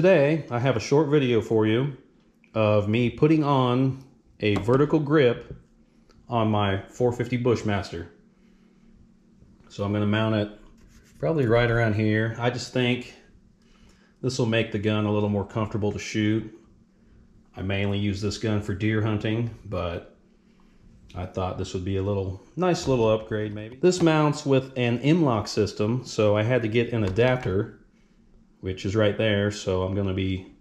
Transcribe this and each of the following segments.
Today, I have a short video for you of me putting on a vertical grip on my 450 Bushmaster. So I'm going to mount it probably right around here. I just think this will make the gun a little more comfortable to shoot. I mainly use this gun for deer hunting, but I thought this would be a little nice little upgrade maybe. This mounts with an M-LOK system, so I had to get an adapter, which is right there, so I'm gonna be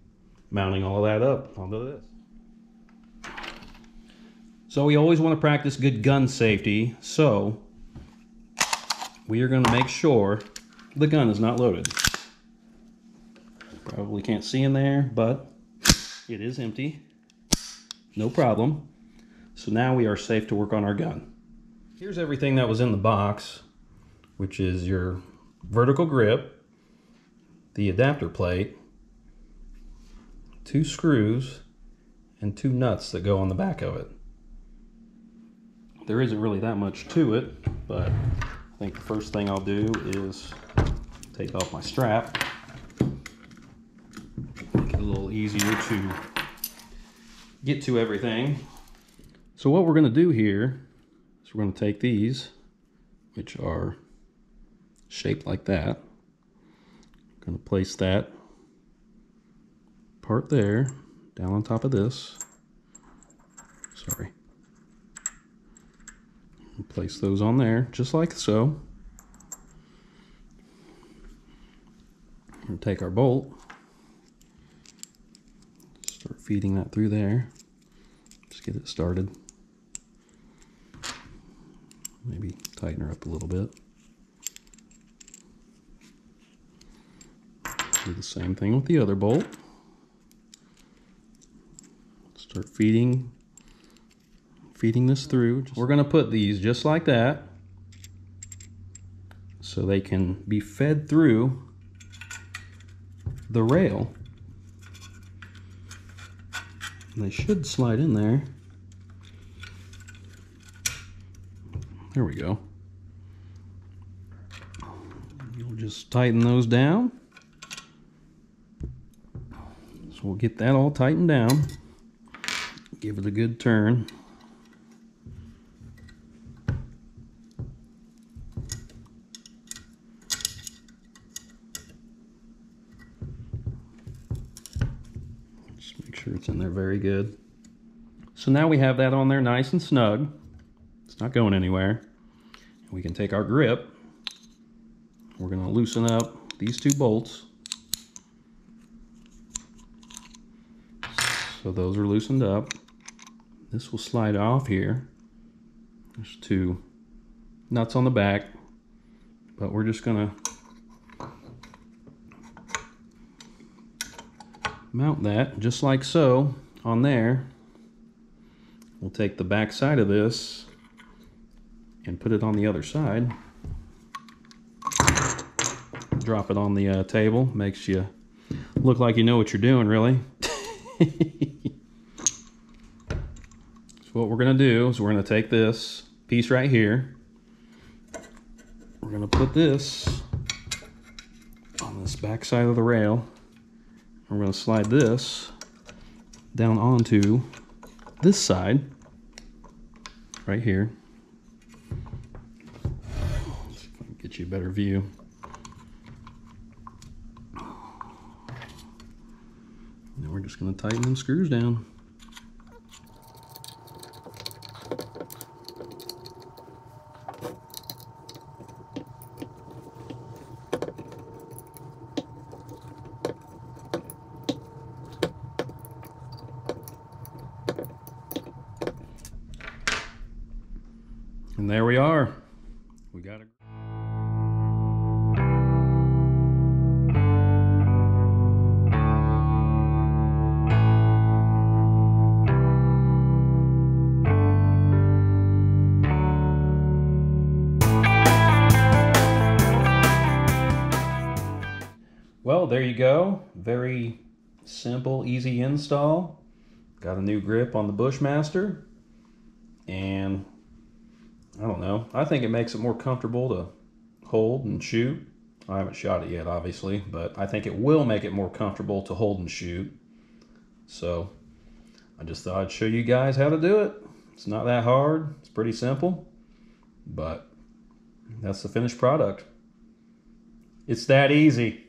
mounting all that up onto this. So we always want to practice good gun safety, so we are going to make sure the gun is not loaded. Probably can't see in there, but it is empty. No problem. So now we are safe to work on our gun. Here's everything that was in the box, which is your vertical grip, the adapter plate, two screws, and two nuts that go on the back of it. There isn't really that much to it, but I think the first thing I'll do is take off my strap. Make it a little easier to get to everything. So what we're going to do here is we're going to take these, which are shaped like that. Going to place that part there down on top of this. Sorry. Place those on there just like so. And take our bolt, start feeding that through there. Just get it started. Maybe tighten her up a little bit. Do the same thing with the other bolt. Start feeding feeding this through. We're going to put these just like that so they can be fed through the rail. They should slide in there. There we go. You'll just tighten those down. So we'll get that all tightened down. Give it a good turn. Just make sure it's in there very good. So now we have that on there nice and snug. It's not going anywhere. We can take our grip. We're going to loosen up these two bolts. So those are loosened up. This will slide off here. There's two nuts on the back, but we're just to mount that just like so on there. We'll take the back side of this and put it on the other side. Drop it on the uh, table. Makes you look like you know what you're doing, really. so what we're going to do is we're going to take this piece right here. We're going to put this on this back side of the rail. We're going to slide this down onto this side right here. Get you a better view. And we're just going to tighten them screws down. And there we are. We got it. Well, there you go. Very simple, easy install. Got a new grip on the Bushmaster. And I don't know. I think it makes it more comfortable to hold and shoot. I haven't shot it yet, obviously, but I think it will make it more comfortable to hold and shoot. So I just thought I'd show you guys how to do it. It's not that hard. It's pretty simple, but that's the finished product. It's that easy.